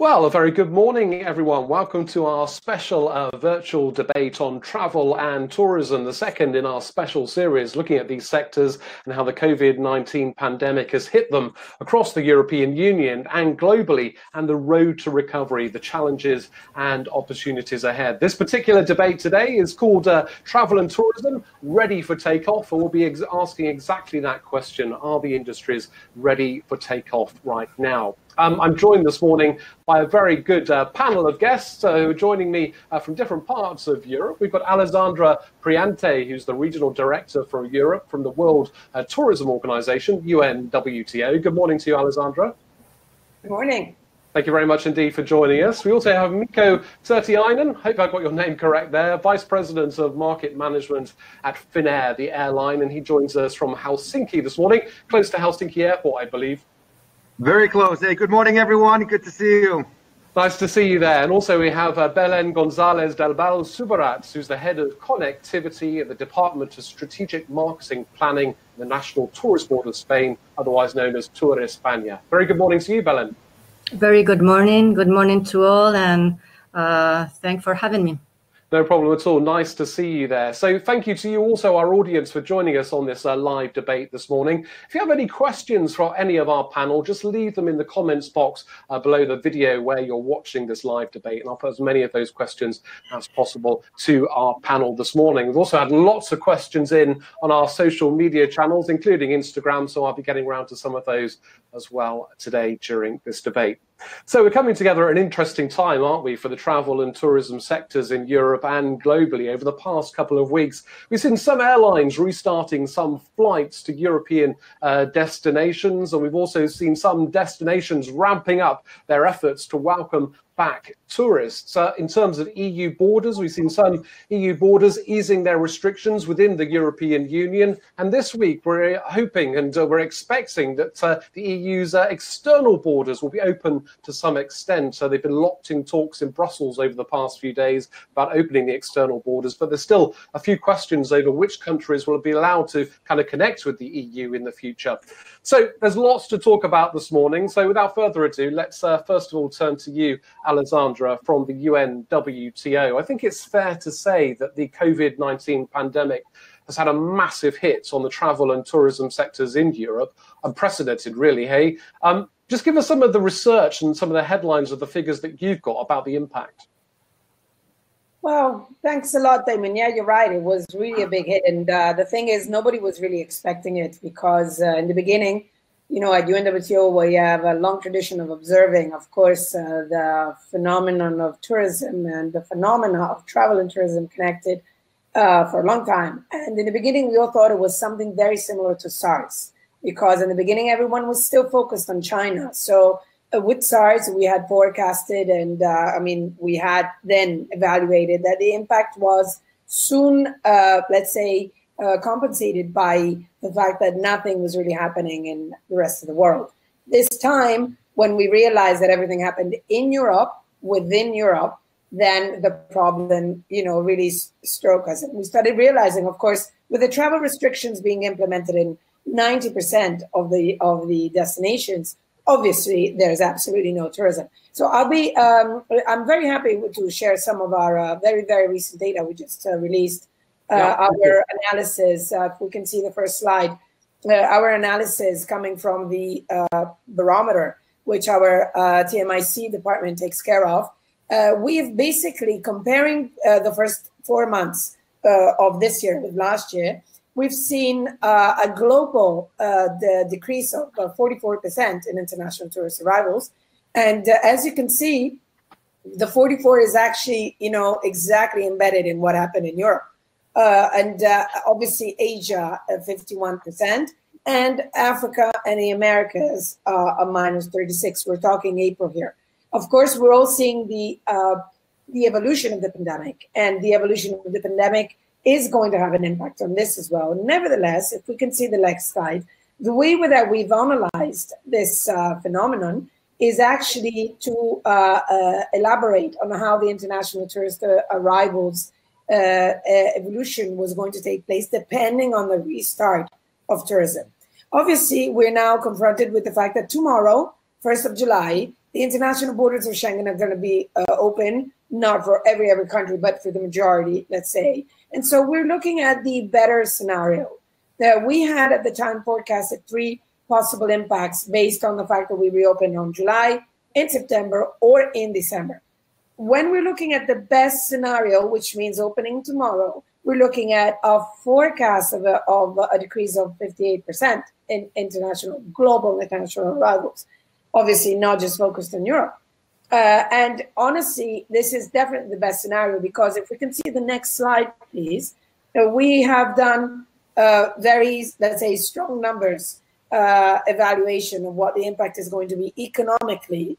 Well, a very good morning, everyone. Welcome to our special uh, virtual debate on travel and tourism, the second in our special series looking at these sectors and how the COVID 19 pandemic has hit them across the European Union and globally, and the road to recovery, the challenges and opportunities ahead. This particular debate today is called uh, Travel and Tourism Ready for Takeoff, and we'll be ex- asking exactly that question Are the industries ready for takeoff right now? Um, I'm joined this morning by a very good uh, panel of guests uh, who are joining me uh, from different parts of Europe. We've got Alessandra Priante, who's the Regional Director for Europe from the World uh, Tourism Organization, UNWTO. Good morning to you, Alessandra. Good morning. Thank you very much indeed for joining us. We also have Mikko Turtiainen, hope I got your name correct there, Vice President of Market Management at Finnair, the airline, and he joins us from Helsinki this morning, close to Helsinki Airport, I believe. Very close. Hey, good morning, everyone. Good to see you. Nice to see you there. And also we have uh, Belen Gonzalez del Val Subirats, who's the head of connectivity at the Department of Strategic Marketing Planning, the National Tourist Board of Spain, otherwise known as Turespaña. Very good morning to you, Belen. Very good morning. Good morning to all, and uh, thanks for having me. No problem at all. Nice to see you there. So, thank you to you also, our audience, for joining us on this uh, live debate this morning. If you have any questions for any of our panel, just leave them in the comments box uh, below the video where you're watching this live debate, and I'll put as many of those questions as possible to our panel this morning. We've also had lots of questions in on our social media channels, including Instagram, so I'll be getting around to some of those as well today during this debate. So we're coming together at an interesting time, aren't we, for the travel and tourism sectors in Europe and globally. Over the past couple of weeks, we've seen some airlines restarting some flights to European uh, destinations, and we've also seen some destinations ramping up their efforts to welcome back tourists. Uh, in terms of EU borders, we've seen some EU borders easing their restrictions within the European Union. And this week, we're hoping and uh, we're expecting that uh, the EU's uh, external borders will be open to some extent. So they've been locked in talks in Brussels over the past few days about opening the external borders. But there's still a few questions over which countries will be allowed to kind of connect with the EU in the future. So there's lots to talk about this morning. So without further ado, let's uh, first of all turn to you, Alessandra from the UNWTO. I think it's fair to say that the COVID 19 pandemic has had a massive hit on the travel and tourism sectors in Europe, unprecedented, really. Hey, um, just give us some of the research and some of the headlines of the figures that you've got about the impact. Well, thanks a lot, Damon. Yeah, you're right. It was really a big hit. And uh, the thing is, nobody was really expecting it because uh, in the beginning, you know, at UNWTO, we have a long tradition of observing, of course, uh, the phenomenon of tourism and the phenomena of travel and tourism connected uh, for a long time. And in the beginning, we all thought it was something very similar to SARS, because in the beginning, everyone was still focused on China. So uh, with SARS, we had forecasted, and uh, I mean, we had then evaluated that the impact was soon, uh, let's say, uh, compensated by the fact that nothing was really happening in the rest of the world. This time, when we realized that everything happened in Europe, within Europe, then the problem, you know, really struck us. And we started realizing, of course, with the travel restrictions being implemented in 90% of the of the destinations, obviously there's absolutely no tourism. So I'll be, um, I'm very happy to share some of our uh, very, very recent data we just uh, released yeah. our analysis. Uh, if we can see the first slide, uh, our analysis coming from the barometer, which our TMIC department takes care of. we've basically comparing the first four months of this year with last year we've seen uh, a global uh, the decrease of uh, 44% in international tourist arrivals. And as you can see, the 44 is actually, you know, exactly embedded in what happened in Europe. Uh, and uh, obviously Asia at 51%, and Africa and the Americas uh, a minus 36. We're talking April here. Of course, we're all seeing the uh, the evolution of the pandemic, and the evolution of the pandemic is going to have an impact on this as well. Nevertheless, if we can see the next slide, the way that we've analyzed this uh, phenomenon is actually to uh, elaborate on how the international tourist arrivals uh, uh, evolution was going to take place depending on the restart of tourism. Obviously, we're now confronted with the fact that tomorrow, 1st of July, the international borders of Schengen are going to be uh, open, not for every every country, but for the majority, let's say. And so we're looking at the better scenario that we had at the time forecasted three possible impacts based on the fact that we reopened on July, in September, or in December. When we're looking at the best scenario, which means opening tomorrow, we're looking at a forecast of a, of a decrease of 58% in international, global international arrivals. Obviously, not just focused on Europe. Uh, and honestly, this is definitely the best scenario because if we can see the next slide, please, uh, we have done uh, very, let's say, strong numbers uh, evaluation of what the impact is going to be economically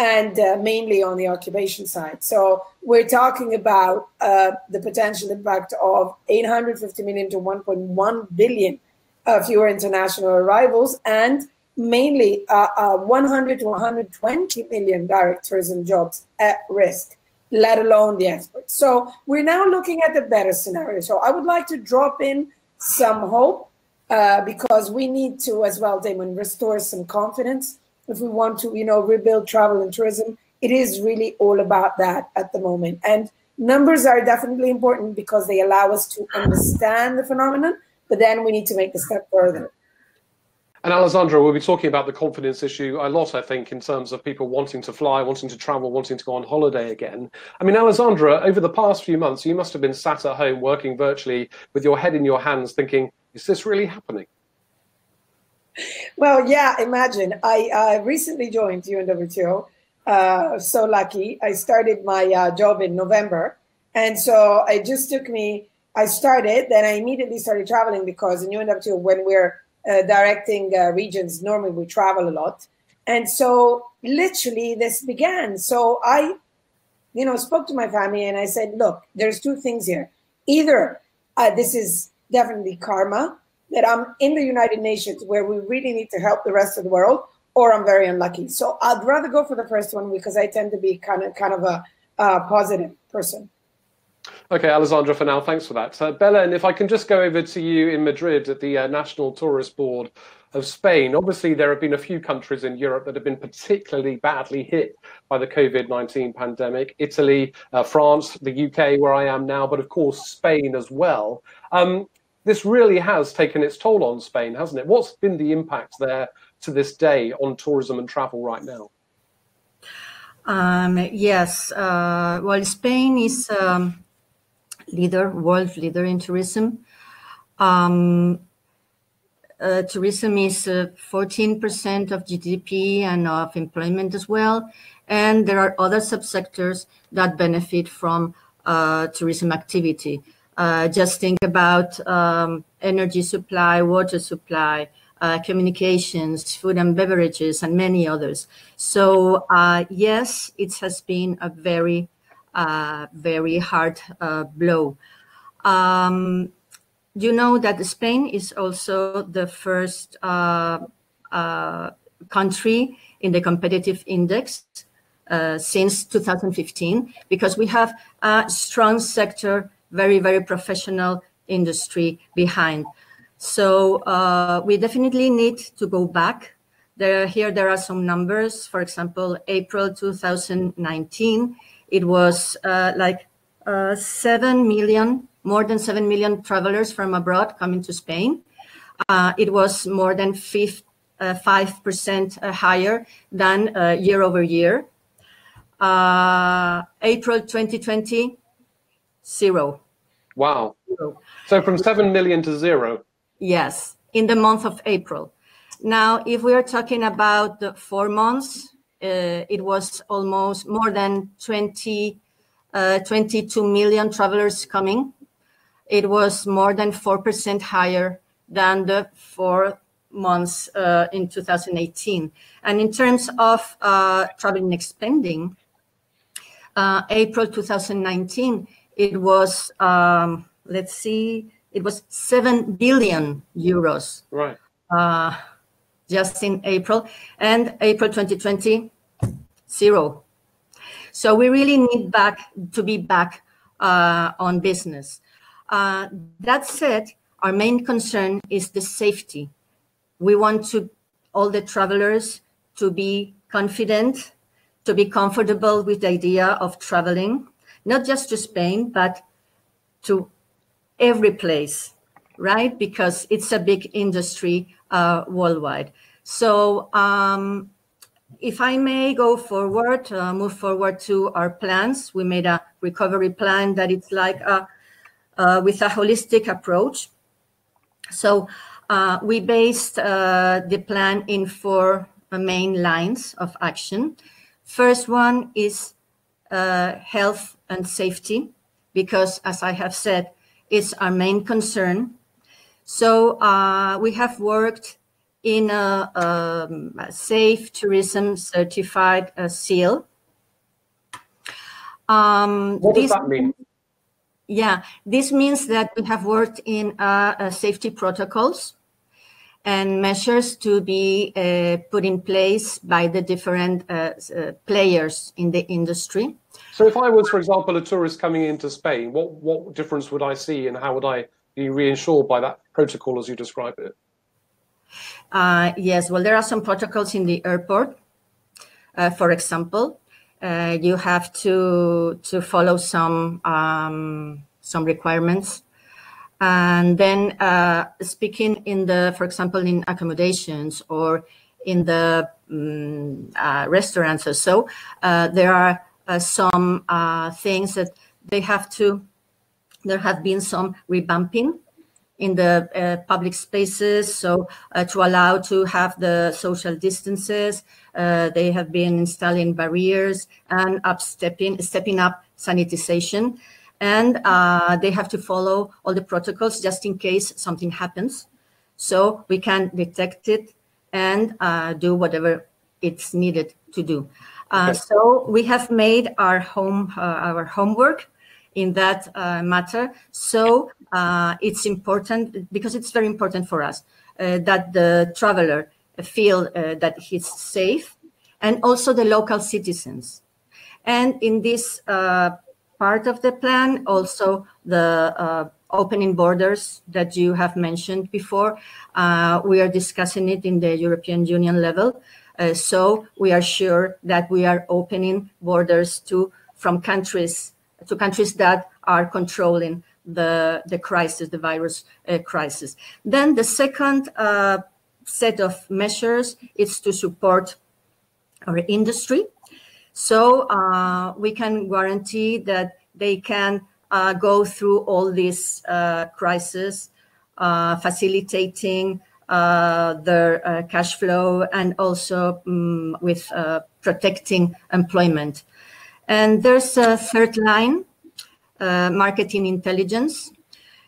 and uh, mainly on the occupation side. So we're talking about uh, the potential impact of 850 million to 1.1 billion uh, fewer international arrivals and mainly uh, uh, 100 to 120 million direct tourism jobs at risk, let alone the exports. So we're now looking at the better scenario. So I would like to drop in some hope because we need to as well, Damon, restore some confidence if we want to, you know, rebuild travel and tourism, it is really all about that at the moment. And numbers are definitely important because they allow us to understand the phenomenon, but then we need to make the step further. And Alessandra, we'll be talking about the confidence issue a lot, I think, in terms of people wanting to fly, wanting to travel, wanting to go on holiday again. I mean, Alessandra, over the past few months, you must have been sat at home working virtually with your head in your hands thinking, is this really happening? Well, yeah, imagine. I uh, recently joined UNWTO. Uh, so lucky. I started my uh, job in November. And so it just took me, I started, then I immediately started traveling because in UNWTO, when we're uh, directing uh, regions, normally we travel a lot. And so literally this began. So I, you know, spoke to my family and I said, look, there's two things here. Either uh, this is definitely karma that I'm in the United Nations where we really need to help the rest of the world, or I'm very unlucky. So I'd rather go for the first one because I tend to be kind of kind of a, positive person. Okay, Alessandra, for now, thanks for that. Uh, Belen, if I can just go over to you in Madrid at the uh, National Tourist Board of Spain. Obviously, there have been a few countries in Europe that have been particularly badly hit by the COVID 19 pandemic Italy, uh, France, the UK, where I am now, but of course, Spain as well. Um, this really has taken its toll on Spain, hasn't it? What's been the impact there to this day on tourism and travel right now? Um, yes, uh, well, Spain is um, leader, world leader in tourism. Um, uh, tourism is uh, 14% of GDP and of employment as well. And there are other subsectors that benefit from uh, tourism activity. Uh, just think about um, energy supply, water supply, uh, communications, food and beverages, and many others. So uh, yes, it has been a very, uh, very hard uh, blow. Um, you know that Spain is also the first uh, country in the competitive index since 2015 because we have a strong sector very, very professional industry behind. So uh, we definitely need to go back. There, here there are some numbers. For example, April 2019, it was uh, like uh, 7 million, more than 7 million travelers from abroad coming to Spain. Uh, it was more than 5% uh, uh, higher than year over year. April 2020, zero. Wow. Zero. So from 7 million to zero. Yes, in the month of April. Now, if we are talking about the four months, uh, it was almost more than 20, uh, 22 million travelers coming. It was more than 4% higher than the four months uh, in 2018. And in terms of uh, traveling expanding, uh, April 2019, it was um, let's see, it was seven billion euros. Right. Uh, just in April, and April 2020, zero. So we really need back to be back uh, on business. Uh, that said, our main concern is the safety. We want to all the travelers to be confident, to be comfortable with the idea of traveling, not just to Spain, but to every place, right? Because it's a big industry uh, worldwide. So, um, if I may go forward, uh, move forward to our plans, we made a recovery plan that it's like a, uh, with a holistic approach. So, uh, we based uh, the plan in four main lines of action. First one is uh, health and safety, because as I have said, it's our main concern. So uh, we have worked in a, um, a safe tourism certified uh, seal. Um, what does that mean? Yeah, this means that we have worked in uh, uh safety protocols and measures to be uh, put in place by the different uh, uh, players in the industry. So, if I was, for example, a tourist coming into Spain, what what difference would I see, and how would I be reassured by that protocol as you describe it? Uh, yes, well, there are some protocols in the airport. Uh, for example, uh, you have to to follow some um, some requirements and then uh, speaking in the, for example, in accommodations or in the um, restaurants or so, uh, there are some uh, things that they have to, there have been some revamping in the uh, public spaces. So to allow to have the social distances, they have been installing barriers and up stepping, stepping up sanitization and uh, they have to follow all the protocols just in case something happens. So we can detect it and uh, do whatever it's needed to do. Uh, okay. So we have made our home uh, our homework in that uh, matter. So uh, it's important because it's very important for us that the traveler feel that he's safe, and also the local citizens. And in this part of the plan. Also, the uh, opening borders that you have mentioned before. Uh, we are discussing it in the European Union level. Uh, so we are sure that we are opening borders to from countries to countries that are controlling the the crisis, the virus uh, crisis. Then the second uh, set of measures is to support our industry so uh, we can guarantee that they can uh, go through all these uh, crises, uh, facilitating their uh, cash flow and also um, with protecting employment. And there's a third line, marketing intelligence.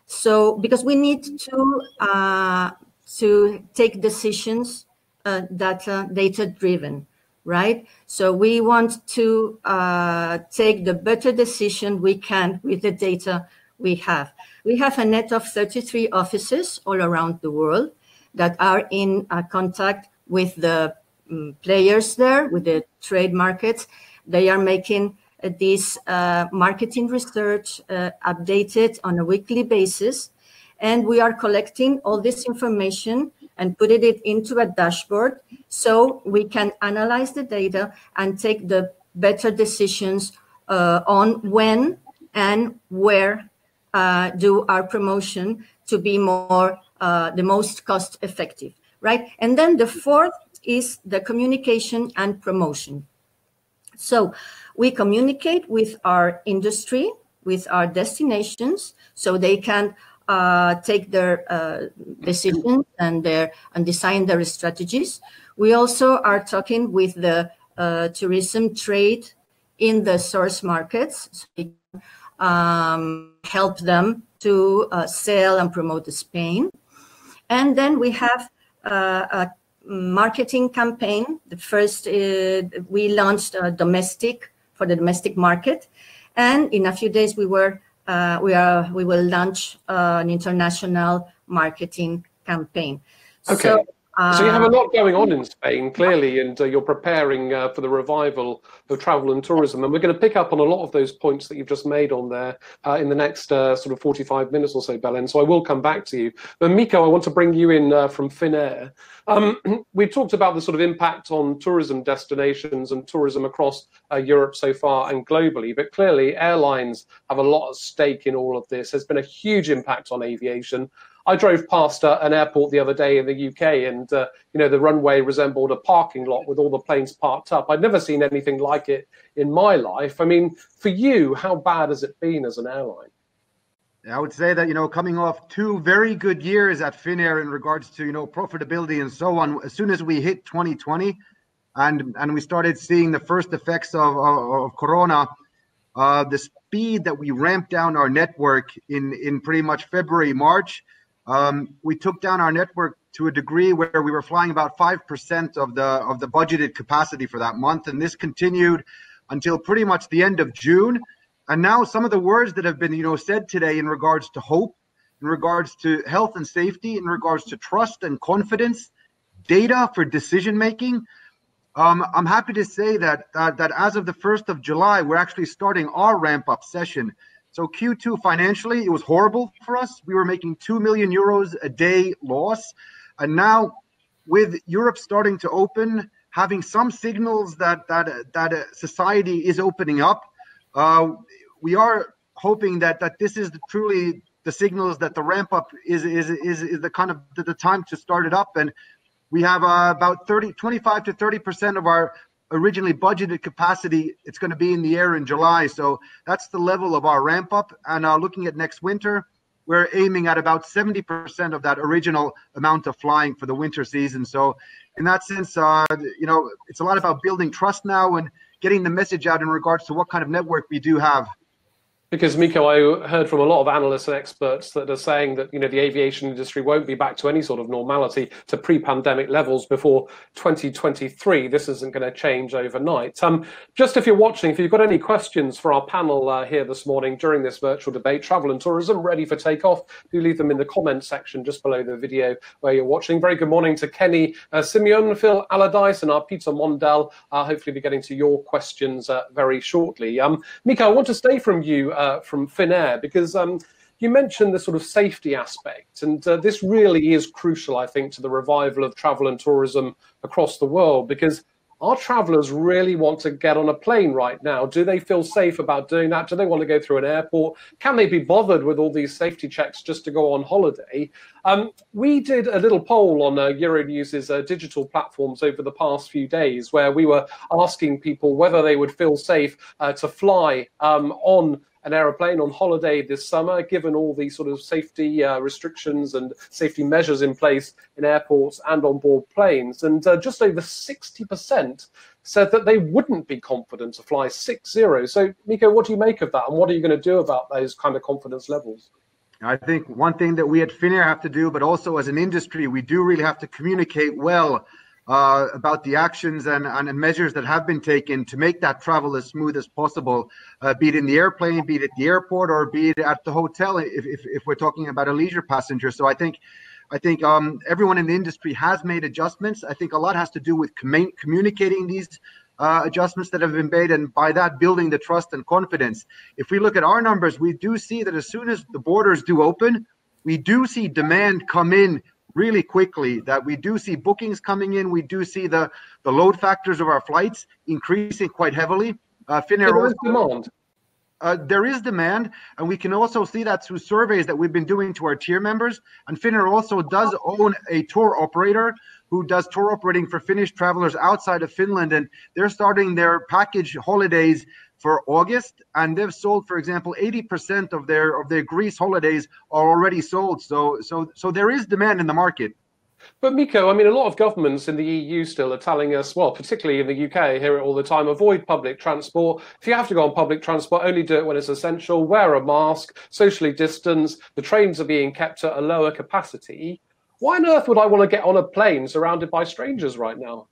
So because we need to to take decisions that data driven right? So we want to uh, take the better decision we can with the data we have. We have a net of 33 offices all around the world that are in uh, contact with the um, players there, with the trade markets. They are making uh, this uh, marketing research updated on a weekly basis. And we are collecting all this information and putting it into a dashboard so we can analyze the data and take the better decisions uh, on when and where uh, do our promotion to be more uh, the most cost effective right and then the fourth is the communication and promotion so we communicate with our industry with our destinations so they can uh, take their uh, decisions and their and design their strategies. We also are talking with the uh, tourism trade in the source markets, so we um, help them to uh, sell and promote Spain. And then we have uh, a marketing campaign. The first uh, we launched a domestic for the domestic market, and in a few days we were uh, we are we will launch uh, an international marketing campaign. Okay. So, so you have a lot going on in Spain, clearly, and uh, you're preparing uh, for the revival of travel and tourism. And we're going to pick up on a lot of those points that you've just made on there uh, in the next uh, sort of 45 minutes or so, Belen. So I will come back to you. But Mikko, I want to bring you in uh, from Finnair. Um, we've talked about the sort of impact on tourism destinations and tourism across uh, Europe so far and globally. But clearly, airlines have a lot of stake in all of this. There's been a huge impact on aviation. I drove past uh, an airport the other day in the UK, and uh, you know the runway resembled a parking lot with all the planes parked up. I'd never seen anything like it in my life. I mean, for you, how bad has it been as an airline? I would say that you know, coming off two very good years at Finnair in regards to you know profitability and so on, as soon as we hit 2020, and and we started seeing the first effects of of, of Corona, uh, the speed that we ramped down our network in in pretty much February March um, we took down our network to a degree where we were flying about five percent of the of the budgeted capacity for that month, and this continued until pretty much the end of June. And now some of the words that have been you know said today in regards to hope, in regards to health and safety, in regards to trust and confidence, data for decision making. Um, I'm happy to say that uh, that as of the first of July, we're actually starting our ramp up session so Q2 financially, it was horrible for us. We were making 2 million euros a day loss. And now with Europe starting to open, having some signals that that that society is opening up, uh, we are hoping that that this is truly the signals that the ramp up is is is, is the kind of the, the time to start it up and we have uh, about 30 25 to 30 percent of our originally budgeted capacity, it's going to be in the air in July. So that's the level of our ramp up. And uh, looking at next winter, we're aiming at about 70% of that original amount of flying for the winter season. So in that sense, uh, you know, it's a lot about building trust now and getting the message out in regards to what kind of network we do have. Because Mikko, I heard from a lot of analysts and experts that are saying that you know the aviation industry won't be back to any sort of normality to pre-pandemic levels before 2023. This isn't going to change overnight. Um, just if you're watching, if you've got any questions for our panel uh, here this morning during this virtual debate, travel and tourism ready for takeoff, do leave them in the comments section just below the video where you're watching. Very good morning to Kenny uh, Simeon, Phil Allardyce, and our Peter Mondell. Uh, hopefully, be getting to your questions uh, very shortly. Um, Mikko, I want to stay from you uh, from Finnair because um, you mentioned the sort of safety aspect, and uh, this really is crucial, I think, to the revival of travel and tourism across the world because our travelers really want to get on a plane right now. Do they feel safe about doing that? Do they want to go through an airport? Can they be bothered with all these safety checks just to go on holiday? Um, we did a little poll on uh, Euronews's uh, digital platforms over the past few days where we were asking people whether they would feel safe uh, to fly um, on an aeroplane on holiday this summer, given all the sort of safety uh, restrictions and safety measures in place in airports and on board planes. And uh, just over 60% said that they wouldn't be confident to fly 6 0. So, Mikko, what do you make of that? And what are you going to do about those kind of confidence levels? I think one thing that we at Finnair have to do, but also as an industry, we do really have to communicate well uh, about the actions and, and measures that have been taken to make that travel as smooth as possible, uh, be it in the airplane, be it at the airport, or be it at the hotel, if, if, if we're talking about a leisure passenger. So I think I think um, everyone in the industry has made adjustments. I think a lot has to do with com- communicating these uh, adjustments that have been made, and by that building the trust and confidence. If we look at our numbers, we do see that as soon as the borders do open, we do see demand come in really quickly that we do see bookings coming in. We do see the, the load factors of our flights increasing quite heavily. Uh, Finnair also, demand. Uh, there is demand, and we can also see that through surveys that we've been doing to our tier members. And Finnair also does own a tour operator who does tour operating for Finnish travelers outside of Finland, and they're starting their package holidays for August, and they've sold, for example, 80% of their of their Greece holidays are already sold. So so so there is demand in the market. But Mikko, I mean, a lot of governments in the EU still are telling us, well, particularly in the UK, hear it all the time, avoid public transport. If you have to go on public transport, only do it when it's essential. Wear a mask, socially distance. The trains are being kept at a lower capacity. Why on earth would I want to get on a plane surrounded by strangers right now?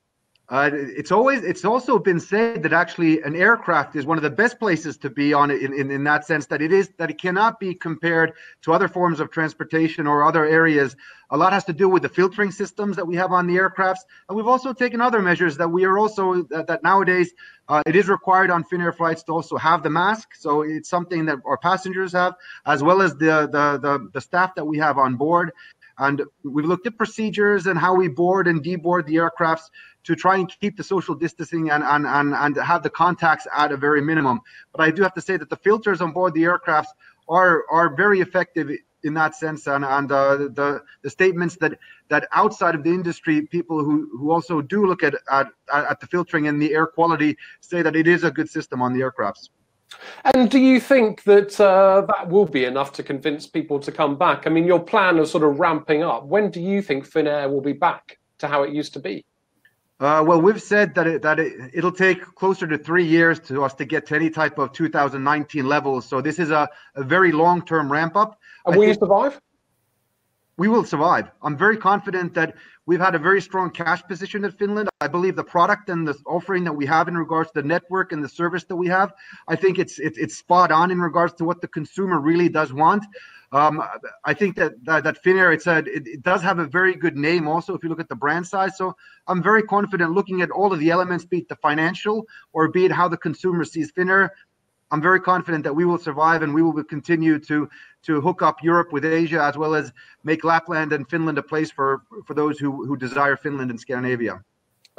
Uh, it's always it's also been said that actually an aircraft is one of the best places to be on in, in, in that sense that it is that it cannot be compared to other forms of transportation or other areas. A lot has to do with the filtering systems that we have on the aircrafts, and we've also taken other measures that we are also that, that nowadays uh, it is required on Finnair flights to also have the mask. So it's something that our passengers have, as well as the the the, the staff that we have on board. And we've looked at procedures and how we board and deboard the aircrafts to try and keep the social distancing and, and, and, and have the contacts at a very minimum. But I do have to say that the filters on board the aircrafts are are very effective in that sense and and uh, the the statements that that outside of the industry people who who also do look at at, at the filtering and the air quality say that it is a good system on the aircrafts and do you think that uh, that will be enough to convince people to come back i mean your plan of sort of ramping up when do you think finnair will be back to how it used to be uh, well, we've said that it, that it, it'll take closer to three years to us to get to any type of 2019 levels. So this is a, a very long-term ramp up. And will you survive? We will survive. I'm very confident that we've had a very strong cash position at Finland. I believe the product and the offering that we have in regards to the network and the service that we have, I think it's it's, it's spot on in regards to what the consumer really does want. Um, I think that that, that Finnair, it's a, it, it, does have a very good name. Also, if you look at the brand size, so I'm very confident looking at all of the elements, be it the financial or be it how the consumer sees Finnair. I'm very confident that we will survive and we will continue to to hook up Europe with Asia as well as make Lapland and Finland a place for for those who who desire Finland and Scandinavia.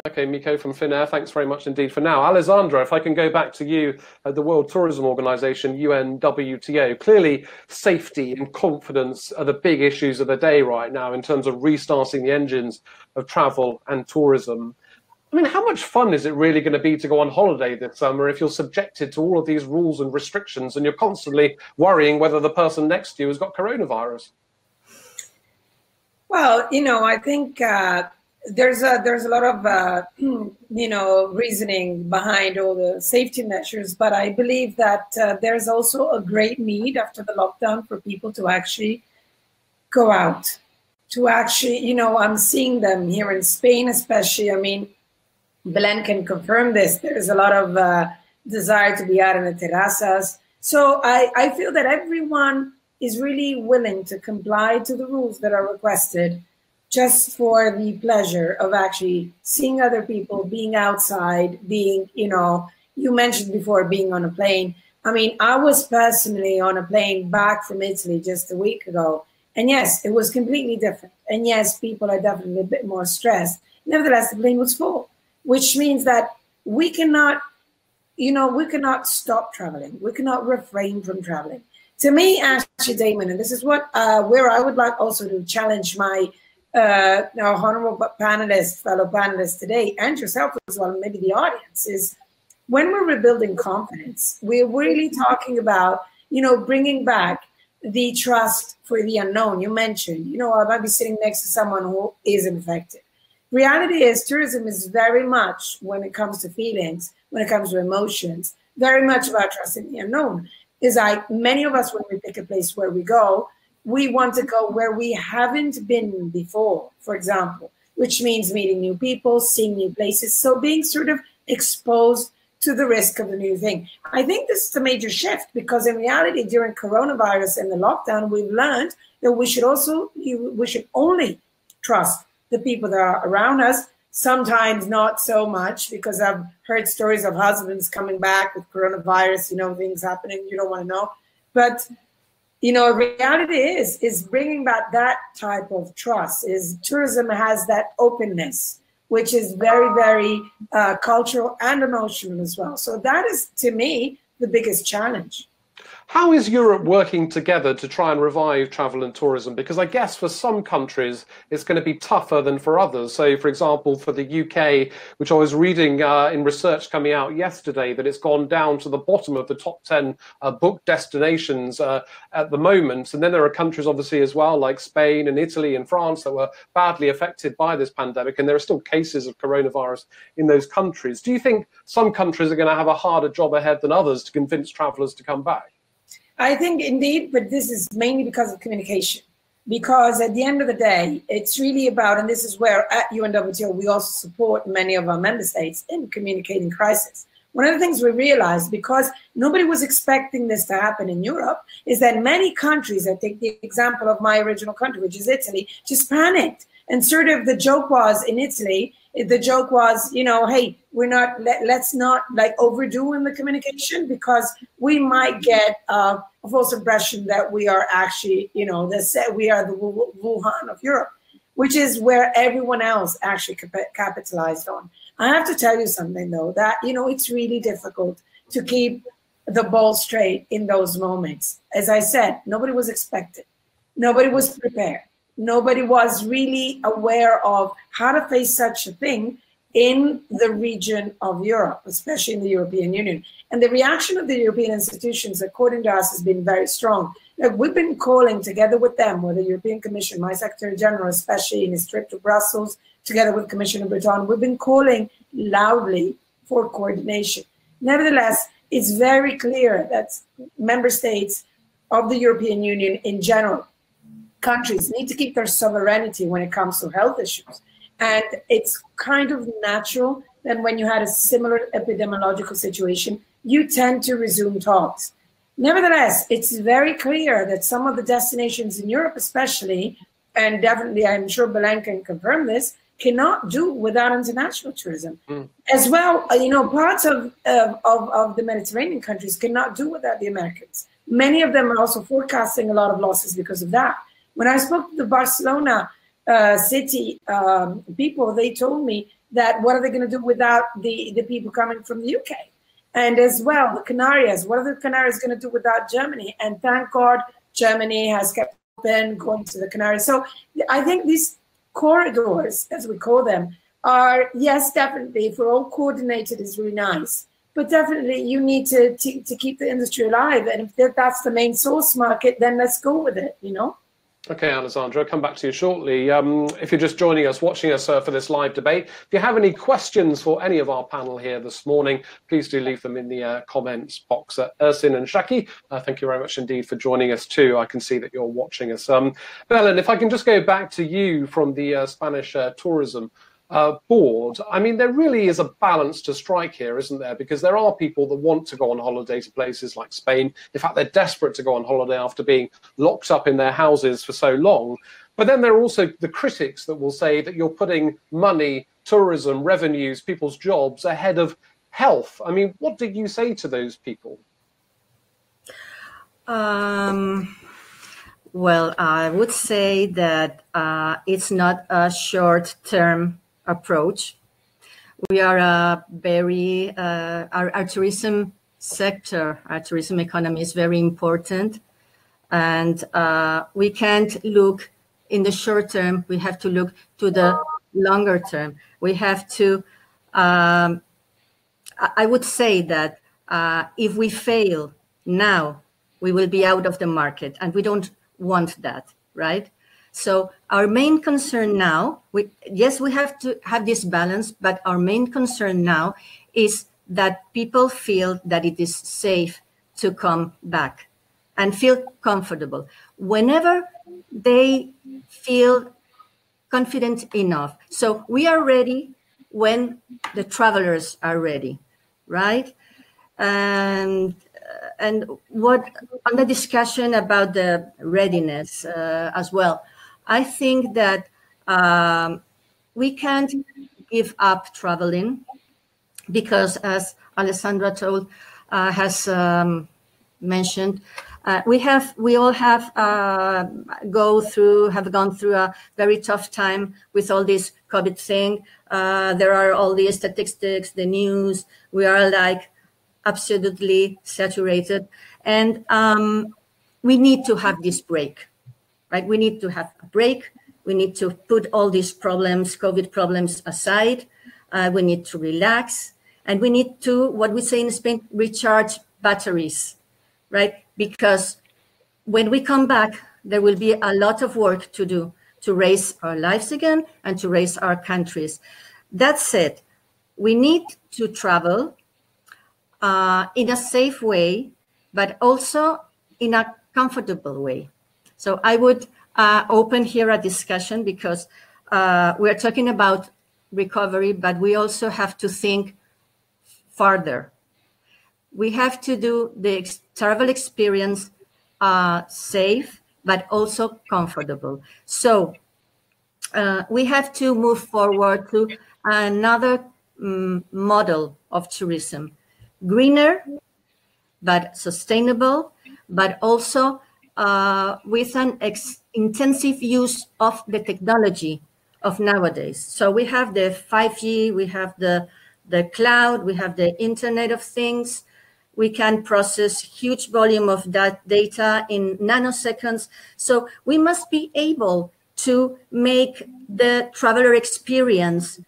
Okay, Mikko from Finnair, thanks very much indeed for now. Alessandra, if I can go back to you at the World Tourism Organization, UNWTO. Clearly, safety and confidence are the big issues of the day right now in terms of restarting the engines of travel and tourism. I mean, how much fun is it really going to be to go on holiday this summer if you're subjected to all of these rules and restrictions and you're constantly worrying whether the person next to you has got coronavirus? Well, you know, I think. Uh there's a there's a lot of uh, you know reasoning behind all the safety measures, but I believe that uh, there's also a great need after the lockdown for people to actually go out, to actually you know I'm seeing them here in Spain, especially. I mean, Belen can confirm this. There's a lot of uh, desire to be out in the terrazas. So I, I feel that everyone is really willing to comply to the rules that are requested just for the pleasure of actually seeing other people, being outside, being, you know, you mentioned before being on a plane. I mean, I was personally on a plane back from Italy just a week ago. And yes, it was completely different. And yes, people are definitely a bit more stressed. Nevertheless, the plane was full, which means that we cannot, you know, we cannot stop traveling. We cannot refrain from traveling. To me, actually Damon, and this is what uh, where I would like also to challenge my uh, our honorable panelists, fellow panelists today, and yourself as well, maybe the audience, is when we're rebuilding confidence, we're really talking about, you know, bringing back the trust for the unknown. You mentioned, you know, I might be sitting next to someone who is infected. Reality is, tourism is very much, when it comes to feelings, when it comes to emotions, very much about trusting the unknown. Is like many of us, when we pick a place where we go, we want to go where we haven't been before, for example, which means meeting new people, seeing new places. So being sort of exposed to the risk of a new thing. I think this is a major shift because in reality, during coronavirus and the lockdown, we've learned that we should also we should only trust the people that are around us. Sometimes not so much because I've heard stories of husbands coming back with coronavirus, you know, things happening you don't want to know. But you know, reality is is bringing back that type of trust. Is tourism has that openness, which is very very uh, cultural and emotional as well. So that is to me the biggest challenge. How is Europe working together to try and revive travel and tourism? Because I guess for some countries it's going to be tougher than for others. So, for example, for the UK, which I was reading uh, in research coming out yesterday, that it's gone down to the bottom of the top 10 uh, book destinations uh, at the moment. And then there are countries, obviously, as well, like Spain and Italy and France, that were badly affected by this pandemic. And there are still cases of coronavirus in those countries. Do you think some countries are going to have a harder job ahead than others to convince travelers to come back? I think indeed, but this is mainly because of communication. because at the end of the day, it's really about, and this is where at UNWTO we also support many of our member states in communicating crisis. One of the things we realized, because nobody was expecting this to happen in Europe, is that many countries, I take the example of my original country, which is Italy, just panicked. And sort of the joke was in Italy, the joke was, you know, hey, we're not, let, us not like overdo in the communication because we might get uh, a false impression that we are actually, you know, this, we are the Wuhan of Europe, which is where everyone else actually capitalized on. I have to tell you something though, that, you know, it's really difficult to keep the ball straight in those moments. As I said, nobody was expected. Nobody was prepared. Nobody was really aware of how to face such a thing in the region of Europe, especially in the European Union. And the reaction of the European institutions, according to us, has been very strong. Like we've been calling together with them, with the European Commission, my Secretary General, especially in his trip to Brussels, together with Commissioner Breton, we've been calling loudly for coordination. Nevertheless, it's very clear that member states of the European Union in general, countries need to keep their sovereignty when it comes to health issues. And it's kind of natural that when you had a similar epidemiological situation, you tend to resume talks. Nevertheless, it's very clear that some of the destinations in Europe, especially, and definitely I'm sure Belen can confirm this, cannot do without international tourism. Mm. As well, you know, parts of, of, of the Mediterranean countries cannot do without the Americans. Many of them are also forecasting a lot of losses because of that. When I spoke to the Barcelona uh, city um, people, they told me that what are they going to do without the, the people coming from the UK? And as well, the Canaries, what are the Canaries going to do without Germany? And thank God Germany has kept open going to the Canaries. So I think these corridors, as we call them, are yes, definitely. If we're all coordinated, is really nice. But definitely, you need to, to to keep the industry alive. And if that's the main source market, then let's go with it. You know. Okay, Alessandra, I'll come back to you shortly. Um, if you're just joining us, watching us uh, for this live debate, if you have any questions for any of our panel here this morning, please do leave them in the uh, comments box. Uh, Ersin and Shaki, uh, thank you very much indeed for joining us too. I can see that you're watching us. Um, Belen, if I can just go back to you from the uh, Spanish uh, tourism uh, board, I mean, there really is a balance to strike here, isn't there? Because there are people that want to go on holiday to places like Spain. In fact, they're desperate to go on holiday after being locked up in their houses for so long. But then there are also the critics that will say that you're putting money, tourism, revenues, people's jobs ahead of health. I mean, what did you say to those people? Um, well, I would say that uh, it's not a short term approach. We are a very, uh, our, our tourism sector, our tourism economy is very important. And uh, we can't look in the short term, we have to look to the longer term. We have to, um, I would say that uh, if we fail now, we will be out of the market, and we don't want that, right? So our main concern now, we, yes, we have to have this balance, but our main concern now is that people feel that it is safe to come back and feel comfortable. Whenever they feel confident enough. So we are ready when the travelers are ready, right? And and what on the discussion about the readiness uh, as well. I think that um, we can't give up traveling because, as Alessandra told, uh, has um, mentioned, uh, we have we all have uh, go through have gone through a very tough time with all this COVID thing. Uh, there are all these statistics, the news. We are like absolutely saturated, and um, we need to have this break right? We need to have a break. We need to put all these problems, COVID problems aside. Uh, we need to relax. And we need to, what we say in Spain, recharge batteries, right? Because when we come back, there will be a lot of work to do to raise our lives again and to raise our countries. That said, we need to travel uh, in a safe way, but also in a comfortable way. So I would uh, open here a discussion because uh, we're talking about recovery, but we also have to think farther. We have to do the travel experience uh, safe, but also comfortable. So uh, we have to move forward to another um, model of tourism greener, but sustainable, but also uh, with an intensive use of the technology of nowadays. So we have the 5G, we have the the cloud, we have the Internet of Things. We can process huge volume of that data in nanoseconds. So we must be able to make the traveler experience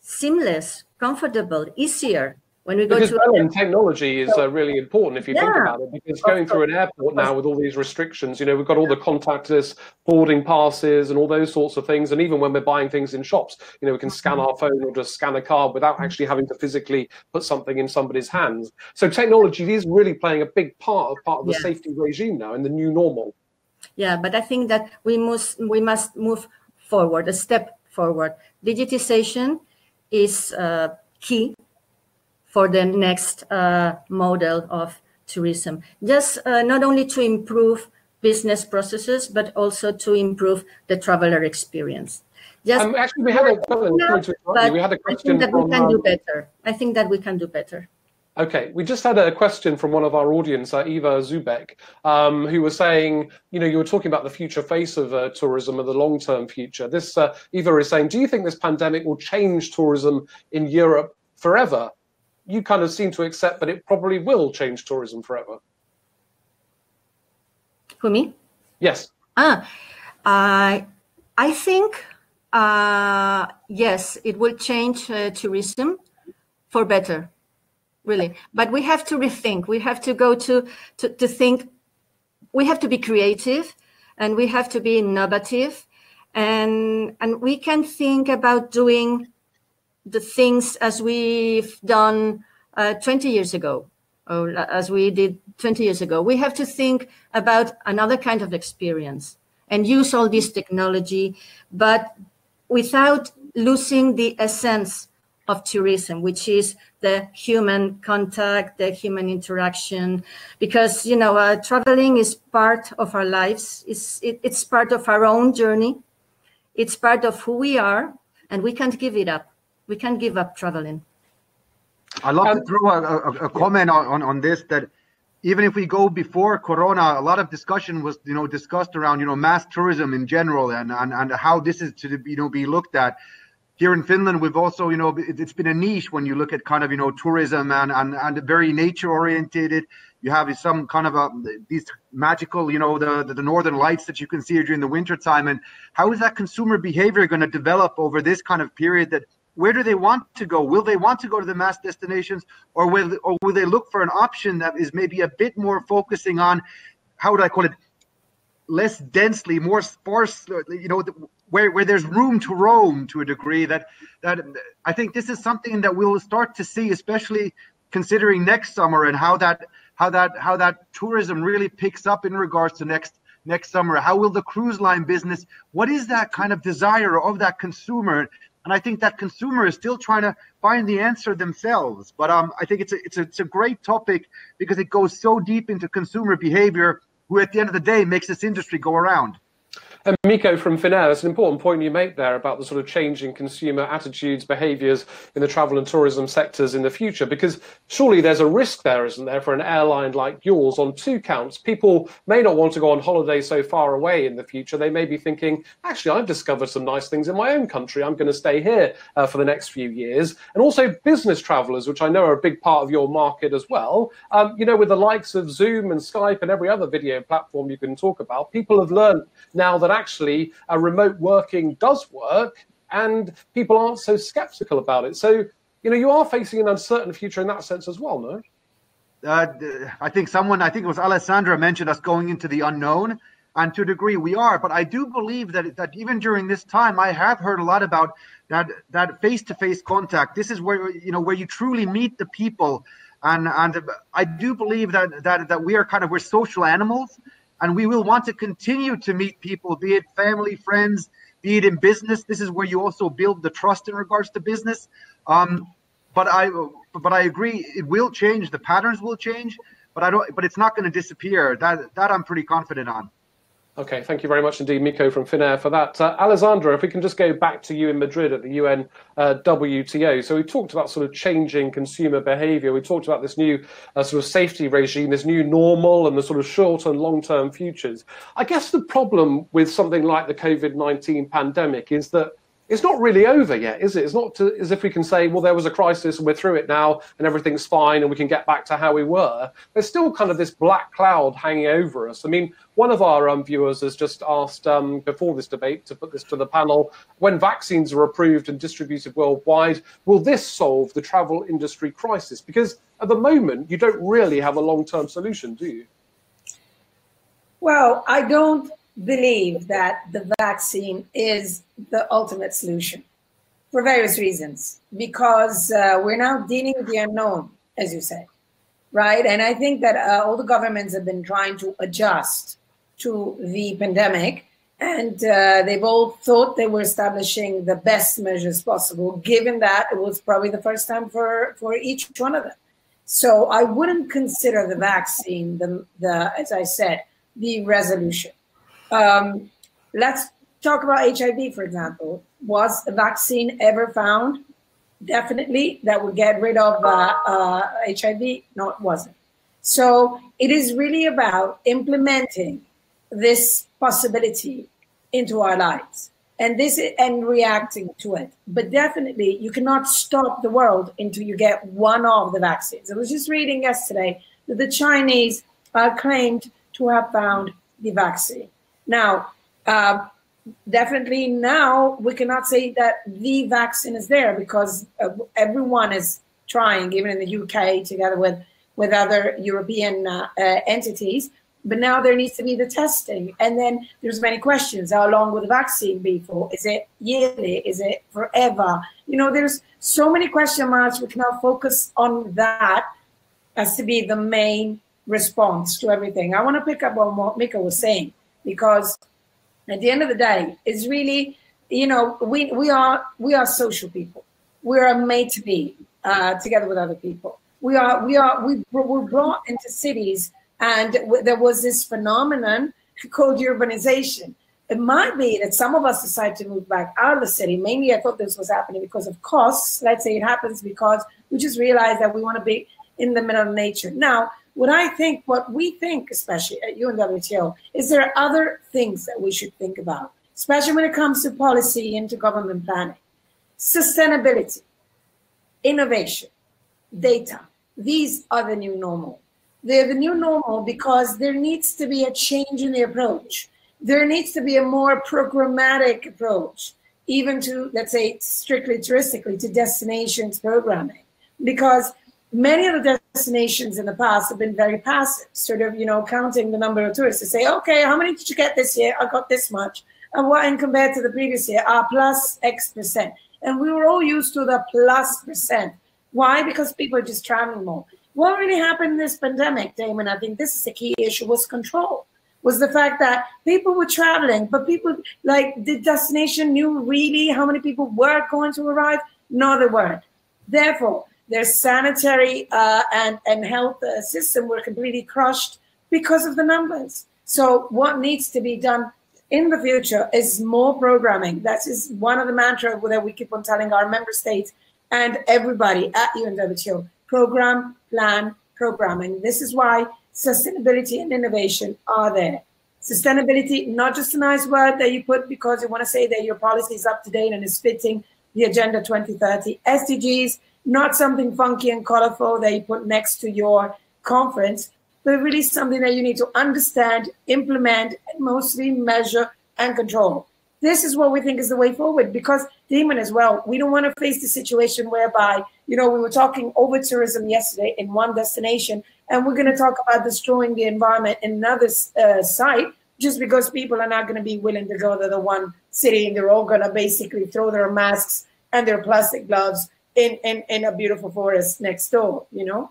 seamless, comfortable, easier, when we go because to technology is uh, really important if you think about it. Because going through an airport now with all these restrictions, you know, we've got all the contactless boarding passes and all those sorts of things. And even when we're buying things in shops, you know, we can scan our phone or just scan a card without actually having to physically put something in somebody's hands. So technology is really playing a big part of part of the Yeah. safety regime now in the new normal. Yeah, but I think that we must we must move forward, a step forward. Digitization is uh, key for the next uh, model of tourism. Just uh, not only to improve business processes, but also to improve the traveler experience. Just Um, actually, we had a, Ellen, now, sorry to interrupt you. but we had a I question I think that we from. can do um, better. I think that we can do better. Okay, we just had a question from one of our audience, uh, Eva Zubek, um, who was saying, you know, you were talking about the future face of uh, tourism and the long-term future. This uh, Eva is saying, do you think this pandemic will change tourism in Europe forever? You kind of seem to accept that it probably will change tourism forever. For me, Yes. Ah, I I think uh, yes, it will change uh, tourism for better, really. But we have to rethink. We have to go to, to to think. We have to be creative, and we have to be innovative, and and we can think about doing the things as we've done uh, 20 years ago or as we did 20 years ago. We have to think about another kind of experience and use all this technology, but without losing the essence of tourism, which is the human contact, the human interaction. Because, you know, uh, traveling is part of our lives, it's, it, it's part of our own journey, it's part of who we are, and we can't give it up. We can't give up traveling. I'd love to Um, throw a, a, a comment on, on, on this that even if we go before Corona, a lot of discussion was you know discussed around you know mass tourism in general and and, and how this is to you know be looked at. Here in Finland, we've also you know it, it's been a niche when you look at kind of you know tourism and and, and very nature oriented You have some kind of a these magical you know the, the northern lights that you can see during the winter time and how is that consumer behavior going to develop over this kind of period that where do they want to go? Will they want to go to the mass destinations, or will or will they look for an option that is maybe a bit more focusing on how would I call it, less densely, more sparse, you know, where where there's room to roam to a degree that that I think this is something that we'll start to see, especially considering next summer and how that how that how that tourism really picks up in regards to next next summer. How will the cruise line business? What is that kind of desire of that consumer? And I think that consumer is still trying to find the answer themselves. But um, I think it's a, it's a it's a great topic because it goes so deep into consumer behavior, who at the end of the day makes this industry go around. And Mikko from Finnair, that's an important point you make there about the sort of changing consumer attitudes, behaviours in the travel and tourism sectors in the future. Because surely there's a risk there, isn't there, for an airline like yours on two counts? People may not want to go on holiday so far away in the future. They may be thinking, actually, I've discovered some nice things in my own country. I'm going to stay here uh, for the next few years. And also business travellers, which I know are a big part of your market as well. Um, you know, with the likes of Zoom and Skype and every other video platform you can talk about, people have learned now that actually uh, remote working does work and people aren't so skeptical about it. So, you know, you are facing an uncertain future in that sense as well, no? Uh, I think someone, I think it was Alessandra mentioned us going into the unknown. And to a degree we are, but I do believe that that even during this time, I have heard a lot about that that face-to-face contact. This is where you know where you truly meet the people, and and I do believe that that that we are kind of we're social animals, And we will want to continue to meet people, be it family, friends, be it in business. This is where you also build the trust in regards to business. Um, but I, but I agree, it will change. The patterns will change, but I don't. But it's not going to disappear. That that I'm pretty confident on. Okay, thank you very much indeed, Mikko from Finnair, for that. Uh, Alessandra, if we can just go back to you in Madrid at the UN uh, WTO. So we talked about sort of changing consumer behaviour. We talked about this new uh, sort of safety regime, this new normal, and the sort of short and long term futures. I guess the problem with something like the COVID 19 pandemic is that it's not really over yet, is it? It's not to, as if we can say, well, there was a crisis and we're through it now and everything's fine and we can get back to how we were. There's still kind of this black cloud hanging over us. I mean, one of our um, viewers has just asked um, before this debate to put this to the panel when vaccines are approved and distributed worldwide, will this solve the travel industry crisis? Because at the moment, you don't really have a long term solution, do you? Well, I don't believe that the vaccine is the ultimate solution for various reasons. Because uh, we're now dealing with the unknown, as you said, right? And I think that uh, all the governments have been trying to adjust to the pandemic. And uh, they've all thought they were establishing the best measures possible, given that it was probably the first time for, for each one of them. So I wouldn't consider the vaccine, the, the as I said, the resolution. Um, let's talk about HIV, for example. Was a vaccine ever found? Definitely that would get rid of uh, uh, HIV? No, it wasn't. So it is really about implementing this possibility into our lives and this and reacting to it. But definitely, you cannot stop the world until you get one of the vaccines. I was just reading yesterday that the Chinese are claimed to have found the vaccine. Now, uh, definitely now we cannot say that the vaccine is there because uh, everyone is trying, even in the UK, together with with other European uh, uh, entities. But now there needs to be the testing, and then there's many questions: How long will the vaccine be for? Is it yearly? Is it forever? You know, there's so many question marks. We cannot focus on that as to be the main response to everything. I want to pick up on what Mikko was saying because at the end of the day, it's really, you know, we, we are we are social people. We are made to be uh, together with other people. We are we are we were brought into cities, and there was this phenomenon called urbanization. It might be that some of us decide to move back out of the city. Mainly, I thought this was happening because of costs. Let's say it happens because we just realize that we want to be in the middle of nature. Now, what I think, what we think, especially at UNWTO, is there are other things that we should think about, especially when it comes to policy to government planning. Sustainability, innovation, data. These are the new normal. They're the new normal because there needs to be a change in the approach. There needs to be a more programmatic approach, even to, let's say, strictly touristically, to destinations programming. Because many of the destinations in the past have been very passive, sort of, you know, counting the number of tourists to say, okay, how many did you get this year? I got this much. And what, and compared to the previous year, ah, plus X percent. And we were all used to the plus percent. Why? Because people are just traveling more. What really happened in this pandemic, Damon, I think this is a key issue, was control. Was the fact that people were traveling, but people like the destination knew really how many people were going to arrive? No, they weren't. Therefore, their sanitary uh, and, and health uh, system were completely crushed because of the numbers. So what needs to be done in the future is more programming. That is one of the mantras that we keep on telling our member states and everybody at UNWTO. Program, plan, programming. This is why sustainability and innovation are there. Sustainability, not just a nice word that you put because you want to say that your policy is up to date and is fitting the Agenda 2030. SDGs, not something funky and colorful that you put next to your conference, but really something that you need to understand, implement, and mostly measure and control. This is what we think is the way forward because Damon as well, we don't want to face the situation whereby, you know, we were talking over tourism yesterday in one destination, and we're going to talk about destroying the environment in another uh, site just because people are not going to be willing to go to the one city and they're all going to basically throw their masks and their plastic gloves in, in, in a beautiful forest next door, you know?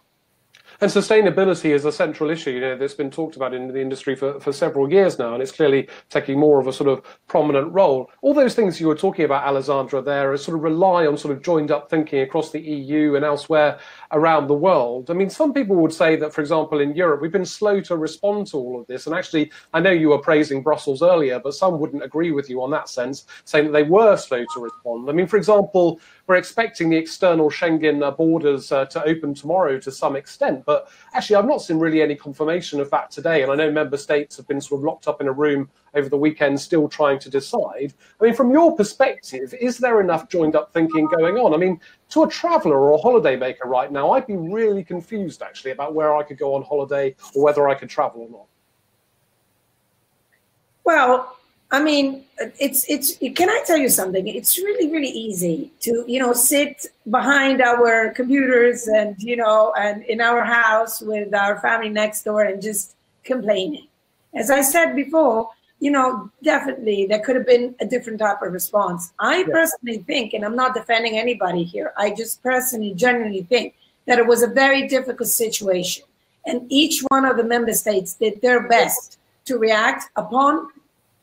And sustainability is a central issue, you know, that's been talked about in the industry for, for several years now, and it's clearly taking more of a sort of prominent role. All those things you were talking about, Alessandra, there, sort of rely on sort of joined up thinking across the EU and elsewhere around the world. I mean, some people would say that, for example, in Europe, we've been slow to respond to all of this. And actually, I know you were praising Brussels earlier, but some wouldn't agree with you on that sense, saying that they were slow to respond. I mean, for example, we're expecting the external Schengen uh, borders uh, to open tomorrow to some extent, but actually, I've not seen really any confirmation of that today. And I know member states have been sort of locked up in a room over the weekend, still trying to decide. I mean, from your perspective, is there enough joined up thinking going on? I mean, to a traveller or a holiday maker right now, I'd be really confused actually about where I could go on holiday or whether I could travel or not. Well, I mean, it's it's. Can I tell you something? It's really really easy to you know sit behind our computers and you know and in our house with our family next door and just complaining. As I said before, you know, definitely there could have been a different type of response. I yeah. personally think, and I'm not defending anybody here. I just personally, genuinely think that it was a very difficult situation, and each one of the member states did their best to react upon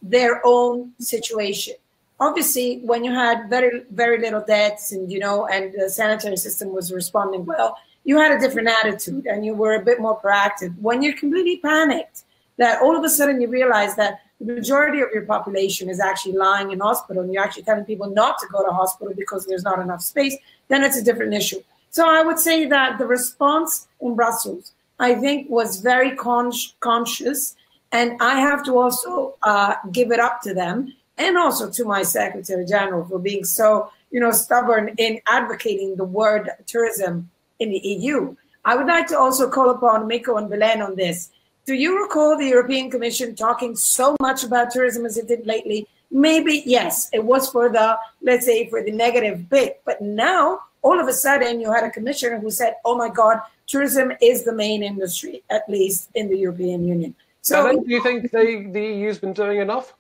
their own situation. Obviously, when you had very, very little debts and, you know, and the sanitary system was responding well, you had a different attitude and you were a bit more proactive. When you're completely panicked, that all of a sudden you realize that the majority of your population is actually lying in hospital and you're actually telling people not to go to hospital because there's not enough space, then it's a different issue. So I would say that the response in Brussels, I think, was very con- conscious and I have to also uh, give it up to them and also to my Secretary General for being so, you know, stubborn in advocating the word tourism in the EU. I would like to also call upon Mikko and Belen on this. Do you recall the European Commission talking so much about tourism as it did lately? Maybe, yes, it was for the, let's say, for the negative bit. But now, all of a sudden, you had a commissioner who said, oh my God, tourism is the main industry, at least in the European Union. So, Belen, do you think the, the EU's been doing enough?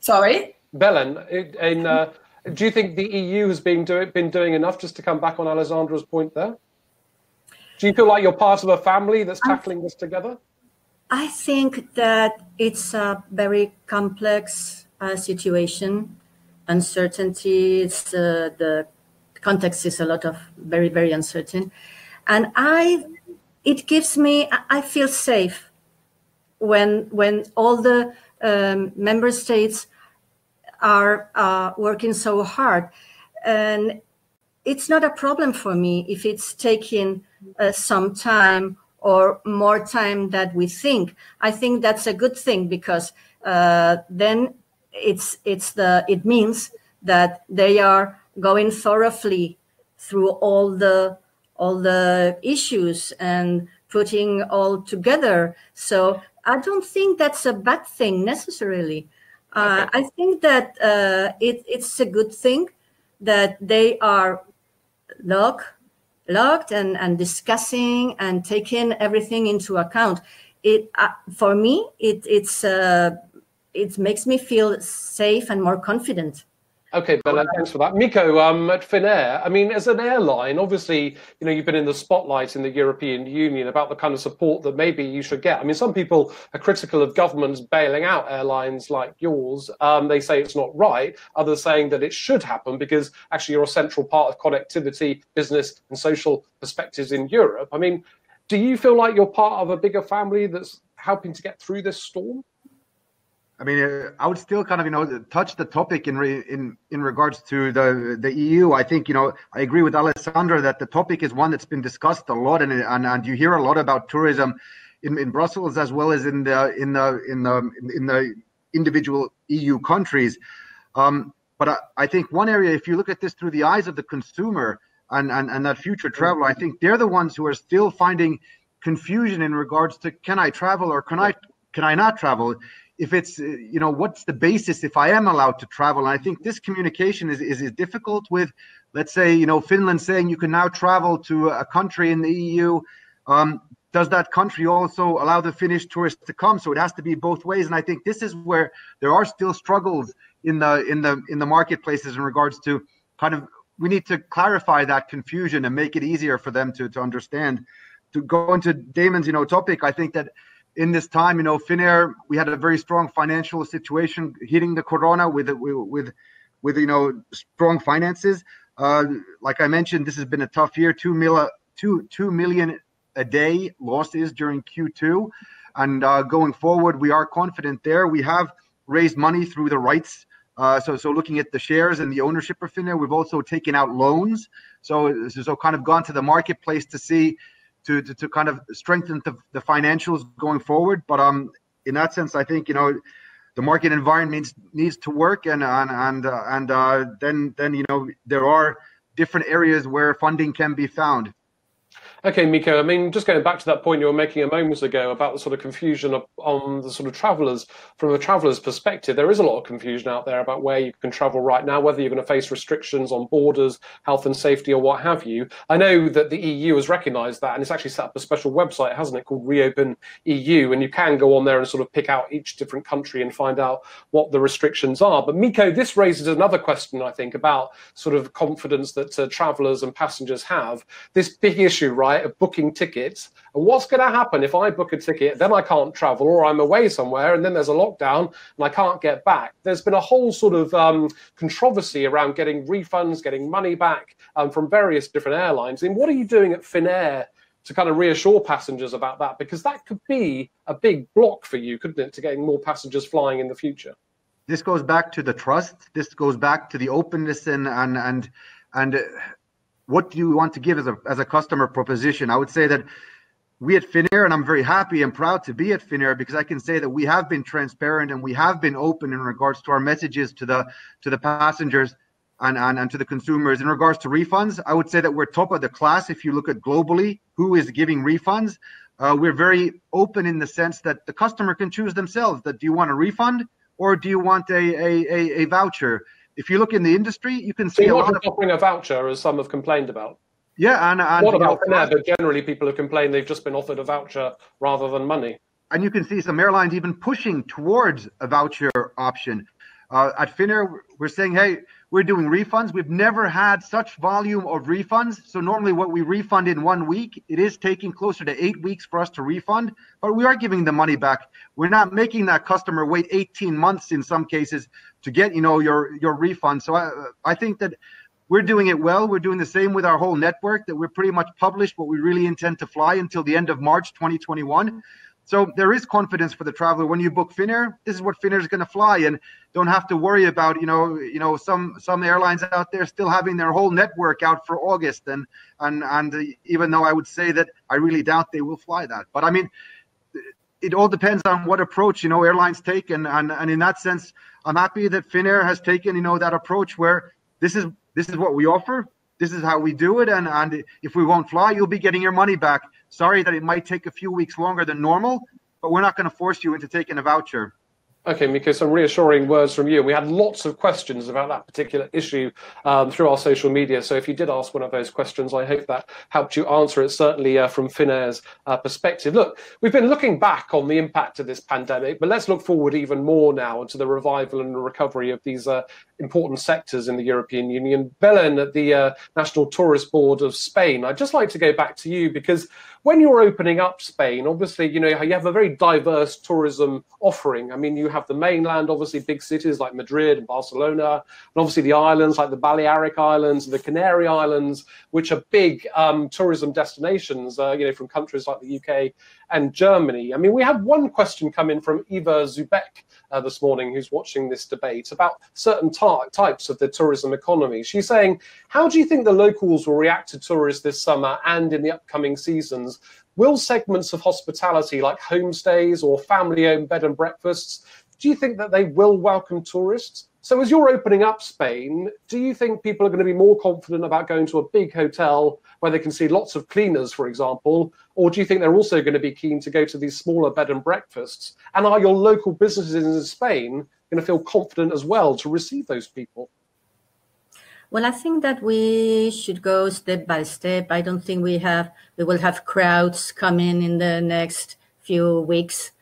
Sorry? Belen, in, uh, do you think the EU has been, do, been doing enough, just to come back on Alessandra's point there? Do you feel like you're part of a family that's tackling I, this together? I think that it's a very complex uh, situation. Uncertainty, it's, uh, the context is a lot of very, very uncertain. And I, it gives me, I feel safe when when all the um, member states are uh, working so hard. And it's not a problem for me if it's taking uh, some time or more time that we think. I think that's a good thing because uh, then it's it's the it means that they are going thoroughly through all the all the issues and putting all together. So I don't think that's a bad thing necessarily. Uh, okay. I think that uh, it, it's a good thing that they are locked, locked and, and discussing and taking everything into account. It uh, for me, it it's uh, it makes me feel safe and more confident. Okay, Bella, thanks for that. Mikko, um, at Finnair, I mean, as an airline, obviously, you know, you've been in the spotlight in the European Union about the kind of support that maybe you should get. I mean, some people are critical of governments bailing out airlines like yours. Um, they say it's not right. Others saying that it should happen because actually you're a central part of connectivity, business, and social perspectives in Europe. I mean, do you feel like you're part of a bigger family that's helping to get through this storm? I mean, I would still kind of, you know, touch the topic in re, in in regards to the the EU. I think, you know, I agree with Alessandra that the topic is one that's been discussed a lot, and and, and you hear a lot about tourism in, in Brussels as well as in the in the in the in the individual EU countries. Um, but I, I think one area, if you look at this through the eyes of the consumer and, and, and that future traveler, I think they're the ones who are still finding confusion in regards to can I travel or can I can I not travel? If it's uh, you know what's the basis if i am allowed to travel? And i think this communication is, is, is difficult with let's say you know finland saying you can now travel to a country in the eu um, does that country also allow the finnish tourists to come? So it has to be both ways. And i think this is where there are still struggles in the in the in the marketplaces in regards to kind of we need to clarify that confusion and make it easier for them to to understand. To go into Damon's, you know, topic, I think that in this time, you know, Finnair, we had a very strong financial situation hitting the corona with with with you know strong finances. Uh, like I mentioned, this has been a tough year. Two mil, two two million a day losses during Q2, and uh, going forward, we are confident there. We have raised money through the rights. Uh, so, so looking at the shares and the ownership of Finnair, we've also taken out loans. So, so kind of gone to the marketplace to see to, to, to kind of strengthen the, the financials going forward. But um, in that sense, I think you know the market environment needs needs to work, and and and uh, and uh, then then you know there are different areas where funding can be found. Okay, Mikko. I mean, just going back to that point you were making a moment ago about the sort of confusion on the sort of travellers from a traveller's perspective, there is a lot of confusion out there about where you can travel right now, whether you're going to face restrictions on borders, health and safety, or what have you. I know that the EU has recognised that, and it's actually set up a special website, hasn't it, called Reopen EU, and you can go on there and sort of pick out each different country and find out what the restrictions are. But Mikko, this raises another question, I think, about sort of confidence that uh, travellers and passengers have. This big issue, right? Right, of booking tickets. And what's going to happen if I book a ticket, then I can't travel, or I'm away somewhere, and then there's a lockdown and I can't get back? There's been a whole sort of um, controversy around getting refunds, getting money back um, from various different airlines. And what are you doing at Finnair? To kind of reassure passengers about that, because that could be a big block for you, couldn't it, to getting more passengers flying in the future? This goes back to the trust. This goes back to the openness and and and and what do you want to give as a as a customer proposition? I would say that we at Finnair, and I'm very happy and proud to be at Finnair because I can say that we have been transparent and we have been open in regards to our messages to the to the passengers and, and, and to the consumers. In regards to refunds, I would say that we're top of the class if you look at globally who is giving refunds. Uh, we're very open in the sense that the customer can choose themselves that do you want a refund or do you want a, a, a, a voucher? If you look in the industry, you can see so a lot of offering a voucher, as some have complained about. Yeah, and, and what about know, But generally, people have complained they've just been offered a voucher rather than money. And you can see some airlines even pushing towards a voucher option. Uh, at Finnair, we're saying, hey, we're doing refunds. We've never had such volume of refunds. So normally, what we refund in one week, it is taking closer to eight weeks for us to refund. But we are giving the money back. We're not making that customer wait 18 months in some cases to get, you know, your your refund. So I I think that we're doing it well. We're doing the same with our whole network. That we're pretty much published what we really intend to fly until the end of March 2021. So there is confidence for the traveler when you book Finnair. This is what Finnair is going to fly, and don't have to worry about you know you know some some airlines out there still having their whole network out for August, and and and even though I would say that I really doubt they will fly that, but I mean it all depends on what approach you know airlines take, and and and in that sense, I'm happy that Finnair has taken you know that approach where this is this is what we offer, this is how we do it, and and if we won't fly, you'll be getting your money back Sorry that it might take a few weeks longer than normal, but we're not going to force you into taking a voucher. Okay, Mikko, some reassuring words from you. We had lots of questions about that particular issue um, through our social media. So if you did ask one of those questions, I hope that helped you answer it, certainly uh, from Finnair's uh, perspective. Look, we've been looking back on the impact of this pandemic, but let's look forward even more now to the revival and the recovery of these uh, important sectors in the European Union. Belen at the uh, National Tourist Board of Spain, I'd just like to go back to you because when you're opening up Spain, obviously, you know, you have a very diverse tourism offering. I mean, you have the mainland, obviously, big cities like Madrid and Barcelona, and obviously the islands like the Balearic Islands and the Canary Islands, which are big um, tourism destinations, uh, you know, from countries like the UK and Germany. I mean, we had one question come in from Eva Zubek uh, this morning who's watching this debate about certain types of the tourism economy. She's saying, How do you think the locals will react to tourists this summer and in the upcoming seasons? Will segments of hospitality like homestays or family owned bed and breakfasts, do you think that they will welcome tourists? So, as you're opening up Spain, do you think people are going to be more confident about going to a big hotel where they can see lots of cleaners, for example? Or do you think they're also going to be keen to go to these smaller bed and breakfasts? And are your local businesses in Spain going to feel confident as well to receive those people? Well, I think that we should go step by step. I don't think we have we will have crowds coming in in the next few weeks.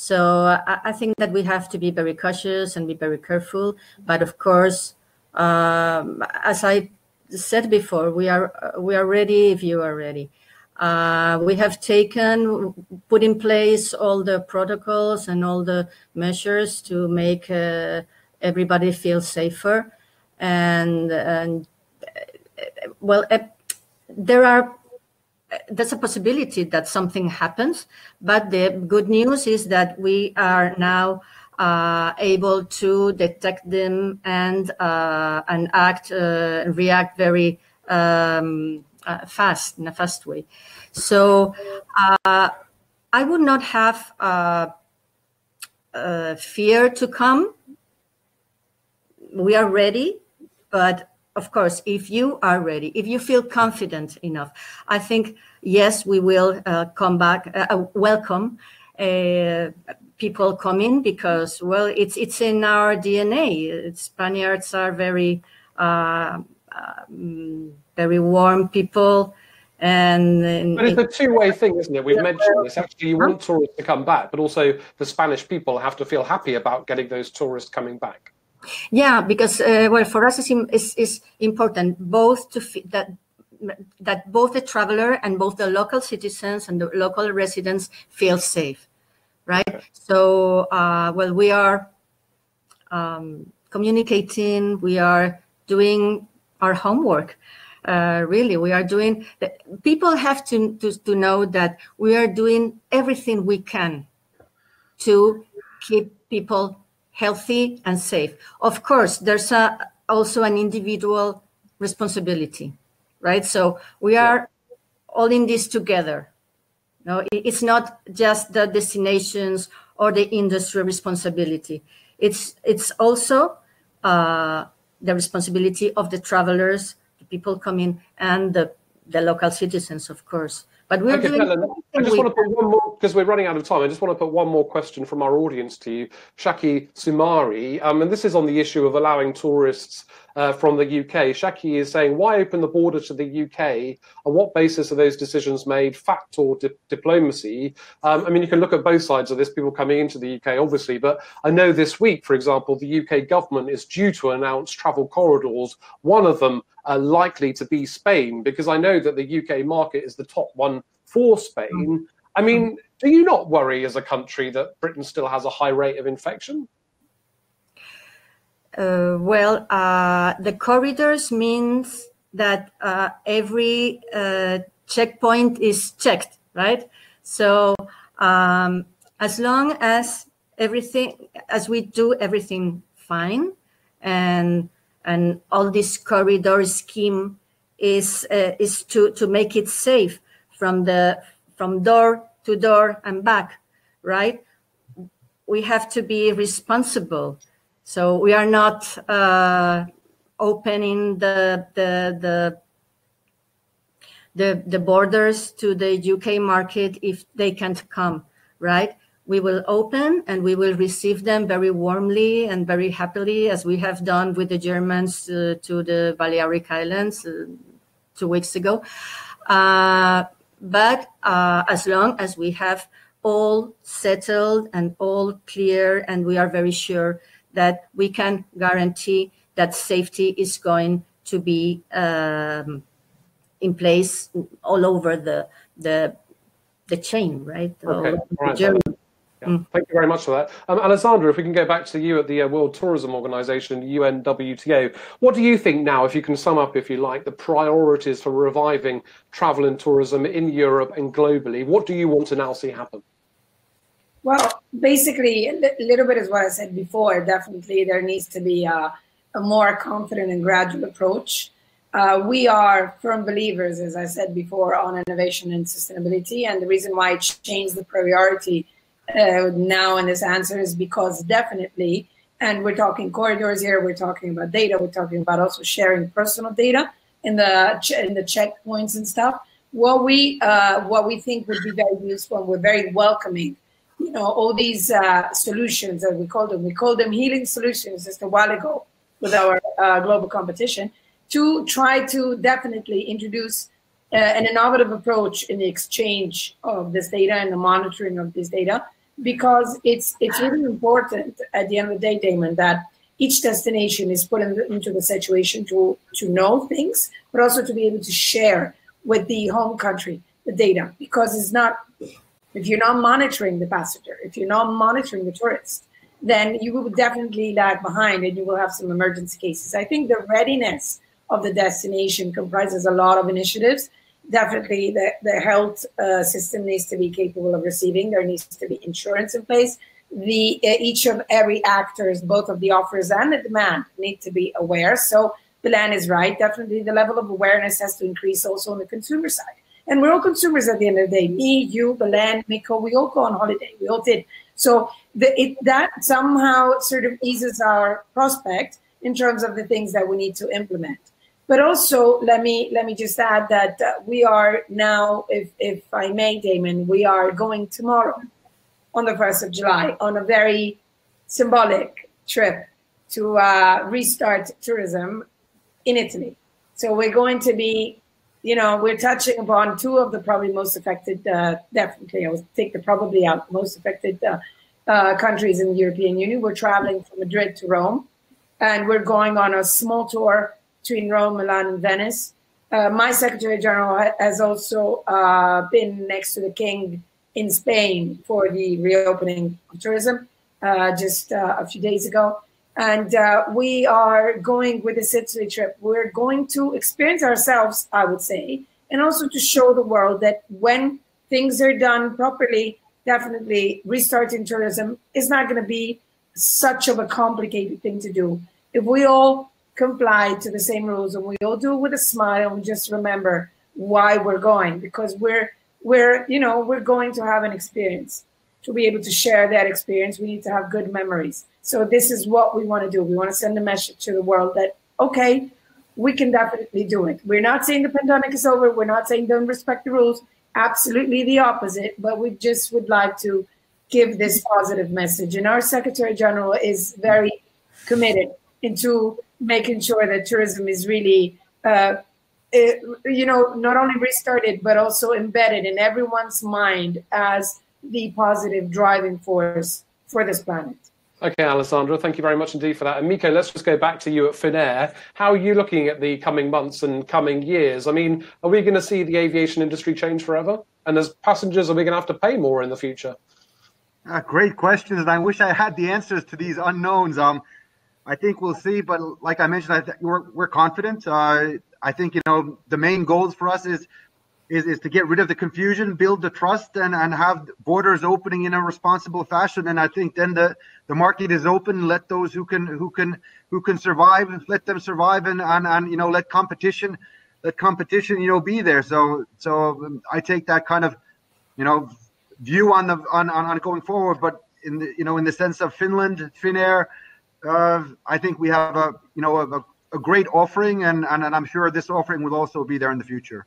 So I, I, think that we have to be very cautious and be very careful. But of course, um, as I said before, we are we are ready if you are ready. Uh, we have taken, put in place all the protocols and all the measures to make uh, everybody feel safer. And, and well, uh, there are there's a possibility that something happens, but the good news is that we are now uh, able to detect them and uh, and act uh, react very um, uh, fast in a fast way. So uh, I would not have uh, fear to come. We are ready, but of course, if you are ready, if you feel confident enough, I think yes, we will uh, come back, uh, uh welcome uh, people come in because well, it's it's in our DNA. Spaniards are very uh, um, very warm people. And, and but it's a two-way thing, isn't it? We've yeah. mentioned this. Actually, you want tourists to come back, but also the Spanish people have to feel happy about getting those tourists coming back. Yeah, because uh, well, for us it's, is is important both to that that both the traveler and both the local citizens and the local residents feel safe, right? So, uh, well, we are um, communicating, we are doing our homework. Uh, really, we are doing. People have to, to to know that we are doing everything we can to keep people healthy and safe. Of course, there's a, also an individual responsibility, right? So we are all in this together. No, it's not just the destinations or the industry responsibility. It's it's also uh, the responsibility of the travelers, the people coming, and the the local citizens, of course. But we're okay, doing. Helen, I just want to put one more because we're running out of time. I just want to put one more question from our audience to you, Shaki Sumari, um, and this is on the issue of allowing tourists uh, from the UK. Shaki is saying, why open the border to the UK? On what basis are those decisions made? Fact or di- diplomacy? Um, I mean, you can look at both sides of this. People coming into the UK, obviously, but I know this week, for example, the UK government is due to announce travel corridors. One of them are likely to be Spain, because I know that the UK market is the top one for Spain. Mm. I mean, do you not worry as a country that Britain still has a high rate of infection? Uh, well, uh, the corridors means that uh, every uh, checkpoint is checked, right? So um, as long as everything, as we do everything fine, and and all this corridor scheme is uh, is to to make it safe from the from door to door and back right we have to be responsible so we are not uh, opening the the the the, the borders to the UK market if they can't come, right? We will open and we will receive them very warmly and very happily, as we have done with the Germans uh, to the Balearic Islands uh, two weeks ago. Uh, but uh, as long as we have all settled and all clear, and we are very sure that we can guarantee that safety is going to be um, in place all over the the the chain, right? Okay. Right. Yeah. Mm. Thank you very much for that. Um, Alessandra, if we can go back to you at the uh, World Tourism Organization, UNWTO, what do you think now, if you can sum up, if you like, the priorities for reviving travel and tourism in Europe and globally? What do you want to now see happen? Well, basically, a little bit is what I said before. Definitely, there needs to be a, a more confident and gradual approach. Uh, we are firm believers, as I said before, on innovation and sustainability. And the reason why it changed the priority uh, now in this answer is because definitely, and we're talking corridors here, we're talking about data, we're talking about also sharing personal data in the in the checkpoints and stuff. What we uh, what we think would be very useful, and we're very welcoming. You know, all these uh, solutions that we call them, we call them healing solutions just a while ago with our uh, global competition to try to definitely introduce uh, an innovative approach in the exchange of this data and the monitoring of this data because it's it's really important at the end of the day, Damon, that each destination is put in the, into the situation to to know things, but also to be able to share with the home country the data because it's not if you're not monitoring the passenger, if you're not monitoring the tourist, then you will definitely lag behind and you will have some emergency cases. I think the readiness of the destination comprises a lot of initiatives. Definitely, the, the health uh, system needs to be capable of receiving. There needs to be insurance in place. The uh, each of every actors, both of the offers and the demand, need to be aware. So Belen is right. Definitely, the level of awareness has to increase also on the consumer side. And we're all consumers at the end of the day. Me, you, Belen, Mikko, we all go on holiday. We all did. So the, it, that somehow sort of eases our prospect in terms of the things that we need to implement. But also, let me let me just add that uh, we are now, if if I may, Damon, we are going tomorrow, on the first of July, on a very symbolic trip to uh, restart tourism in Italy. So we're going to be, you know, we're touching upon two of the probably most affected. Uh, definitely, I will take the probably out most affected uh, uh, countries in the European Union. We're traveling from Madrid to Rome, and we're going on a small tour between Rome, Milan, and Venice. Uh, my Secretary General has also uh, been next to the King in Spain for the reopening of tourism uh, just uh, a few days ago. And uh, we are going with this Italy trip. We're going to experience ourselves, I would say, and also to show the world that when things are done properly, definitely restarting tourism is not going to be such of a complicated thing to do. If we all comply to the same rules and we all do it with a smile and we just remember why we're going because we're we're you know we're going to have an experience. To be able to share that experience we need to have good memories. So this is what we want to do. We want to send a message to the world that okay we can definitely do it. We're not saying the pandemic is over. We're not saying don't respect the rules. Absolutely the opposite but we just would like to give this positive message. And our secretary general is very committed into making sure that tourism is really, uh, it, you know, not only restarted, but also embedded in everyone's mind as the positive driving force for this planet. Okay, Alessandra, thank you very much indeed for that. And Mikko, let's just go back to you at Finnair. How are you looking at the coming months and coming years? I mean, are we going to see the aviation industry change forever? And as passengers, are we going to have to pay more in the future? Uh, great questions, and I wish I had the answers to these unknowns. Um, I think we'll see, but like I mentioned, I th- we're we're confident. Uh, I think you know the main goals for us is is, is to get rid of the confusion, build the trust, and, and have borders opening in a responsible fashion. And I think then the, the market is open. Let those who can who can who can survive, let them survive, and and, and you know let competition let competition you know be there. So so um, I take that kind of you know view on the on on, on going forward. But in the you know in the sense of Finland, Finnair uh, I think we have a you know a, a great offering, and, and, and I'm sure this offering will also be there in the future.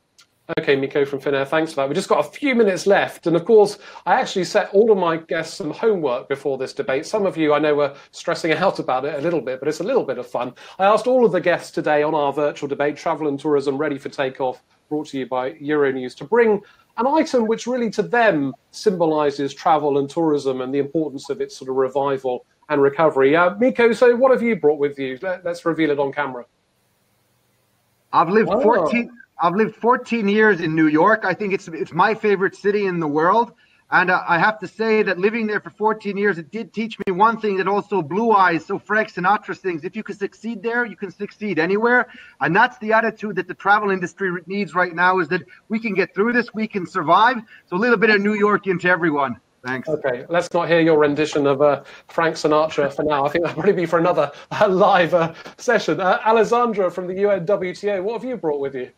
Okay, Mikko from Finnair, thanks for that. We've just got a few minutes left. And of course, I actually set all of my guests some homework before this debate. Some of you I know were stressing out about it a little bit, but it's a little bit of fun. I asked all of the guests today on our virtual debate, Travel and Tourism Ready for Takeoff, brought to you by Euronews, to bring an item which really to them symbolizes travel and tourism and the importance of its sort of revival and recovery. Uh, Mikko, so what have you brought with you? Let, us reveal it on camera. I've lived oh. 14. I've lived 14 years in New York. I think it's it's my favorite city in the world. And uh, I have to say that living there for 14 years, it did teach me one thing that also Blue Eyes, so Frank Sinatra sings. If you can succeed there, you can succeed anywhere. And that's the attitude that the travel industry needs right now is that we can get through this, we can survive. So a little bit of New York into everyone. Thanks. Okay, let's not hear your rendition of uh, Frank Sinatra for now. I think that'll probably be for another uh, live uh, session. Uh, Alessandra from the UNWTO, what have you brought with you?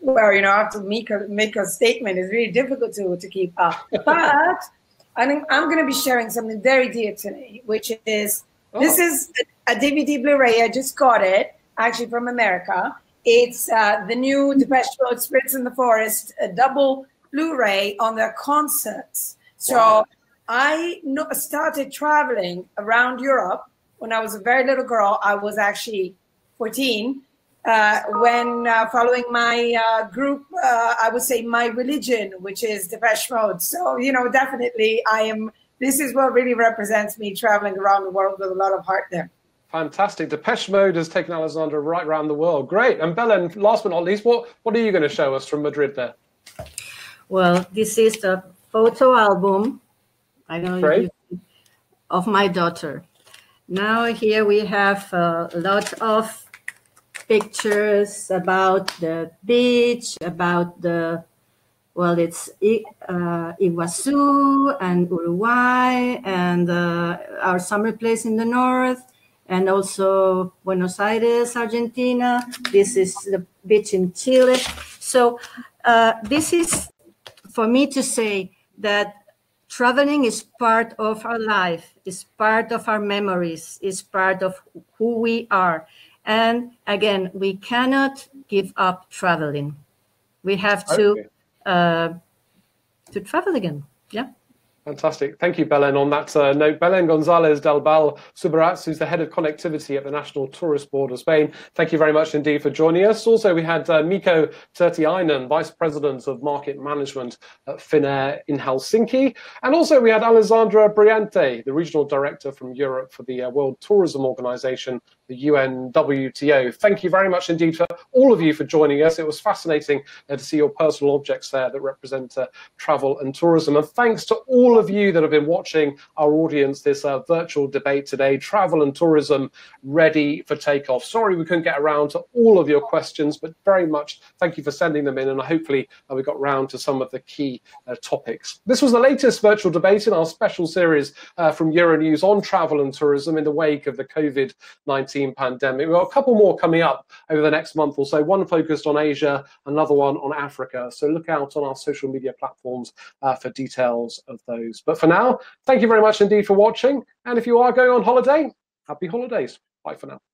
Well, you know, I have to make a, make a statement. It's really difficult to, to keep up. But I'm, I'm going to be sharing something very dear to me, which is oh. this is a, a DVD Blu-ray. I just got it, actually from America. It's uh, the new Depeche Mode Spirits in the Forest, a double Blu-ray on their concerts. So wow. I started traveling around Europe when I was a very little girl. I was actually 14 uh, when uh, following my uh, group, uh, I would say my religion, which is Depeche Mode. So, you know, definitely I am, this is what really represents me traveling around the world with a lot of heart there. Fantastic. Depeche Mode has taken Alessandra right around the world. Great. And Belen, last but not least, what, what are you going to show us from Madrid there? Well, this is the photo album. I don't you, of my daughter. Now here we have a lot of pictures about the beach, about the well, it's uh, Iguazu and Uruguay and uh, our summer place in the north, and also Buenos Aires, Argentina. This is the beach in Chile. So uh, this is for me to say that traveling is part of our life, is part of our memories, is part of who we are. And again, we cannot give up traveling. We have to okay. uh, to travel again. Yeah. Fantastic. Thank you, Belen. On that uh, note, Belen Gonzalez del Val Subirats, who's the head of connectivity at the National Tourist Board of Spain. Thank you very much indeed for joining us. Also, we had uh, Mikko Turtiainen, Vice President of Market Management at Finnair in Helsinki. And also, we had Alessandra Priante, the Regional Director from Europe for the uh, World Tourism Organization, the UNWTO. Thank you very much indeed for all of you for joining us. It was fascinating uh, to see your personal objects there that represent uh, travel and tourism. And thanks to all of you that have been watching our audience this uh, virtual debate today, travel and tourism ready for takeoff. Sorry we couldn't get around to all of your questions, but very much thank you for sending them in. And hopefully uh, we got round to some of the key uh, topics. This was the latest virtual debate in our special series uh, from Euronews on travel and tourism in the wake of the COVID 19 pandemic. We've got a couple more coming up over the next month or so, one focused on Asia, another one on Africa. So look out on our social media platforms uh, for details of those. But for now, thank you very much indeed for watching. And if you are going on holiday, happy holidays. Bye for now.